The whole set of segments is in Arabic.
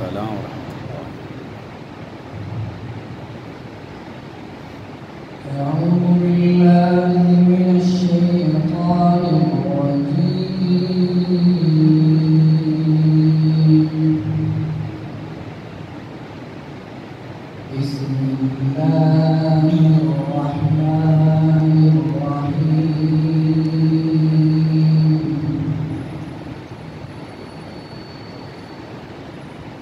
السلام ورحمة الله أعوذ بالله من الشيطان الرجيم. بسم الله الرحمن الرحيم.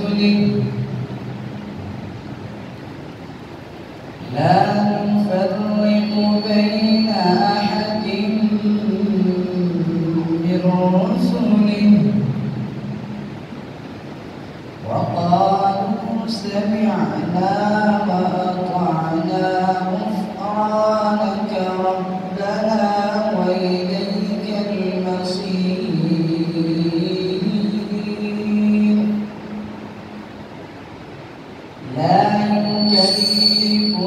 ورسله لا نفرق بين أحد من رسله. وقالوا سمعنا وأطعنا غفرانك ربنا وإليك المصير. لا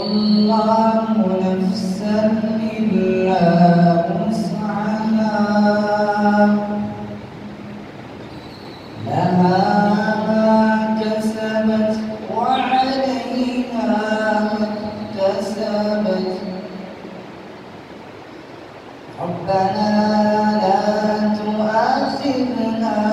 الله نفسا إلا وسعها لها ما كسبت وعليها ما اكتسبت. ربنا لا تؤاخذنا